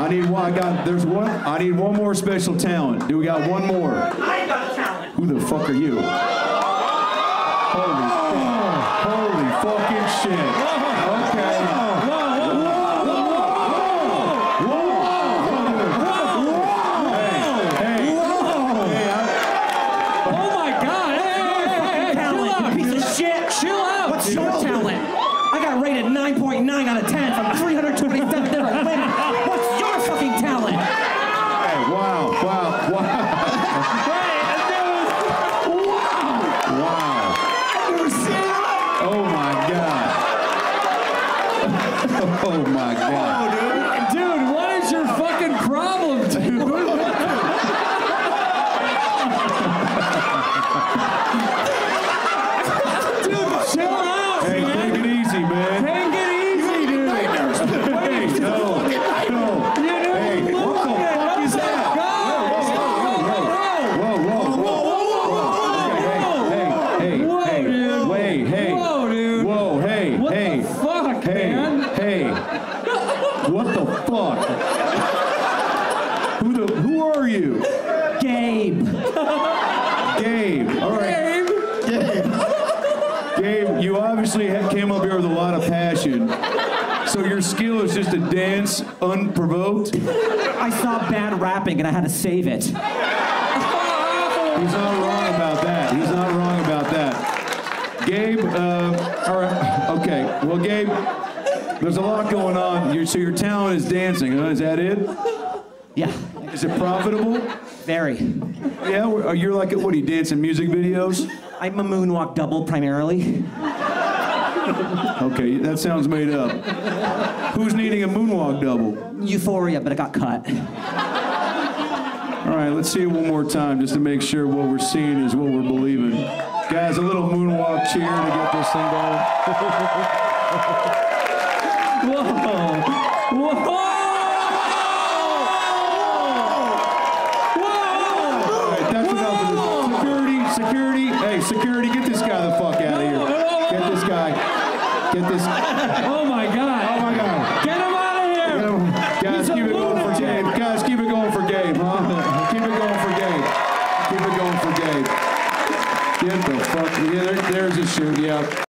I need one. I got. There's one. I need one more special talent. Do we got one more? I got talent. Who the fuck are you? Holy, holy fucking shit. Okay. Oh your talent? I got rated 9.9 out of 10 from 327 different women. What's your fucking talent? hey, wow, wow, wow. Wow. Oh my god. Oh my god. Dude, what is your fucking problem, dude? dude, chill out, Hey, man. take it easy, man. Take it easy, dude. Hey, no, no. Hey, what the fuck is that? Whoa, whoa, whoa, whoa. Hey, hey, Whoa, hey, dude. hey, hey. Whoa, dude. Whoa, hey, What hey. the fuck, Hey, man? Hey. What the fuck? Who the who are you? Gabe. Gabe. All right. Gabe, Gabe. Gabe, you obviously came up here with a lot of passion. So your skill is just to dance unprovoked? I saw bad rapping and I had to save it. He's not wrong about that. He's not wrong about that. Gabe, uh, all right, okay. Well, Gabe, there's a lot going on. Your, so your talent is dancing, huh? Is that it? Yeah, Is it profitable? very. Yeah, or you're like, what, are you dancing music videos? I'm a moonwalk double primarily. Okay, that sounds made up. Who's needing a moonwalk double? Euphoria, but it got cut. All right, let's see it one more time just to make sure what we're seeing is what we're believing. Guys, a little moonwalk cheer to get this thing going. Whoa! Whoa! Security, security. Hey, security, get this guy the fuck out of here. Get this guy. Get this. Oh my God! Oh my God. Get him out of here! Guys, He's a keep it going for. Gabe. Guys, keep it going for Gabe, huh? Keep it going for Gabe. Keep it going for Gabe. Get the fuck. Yeah, there, there's his shirt. Yeah.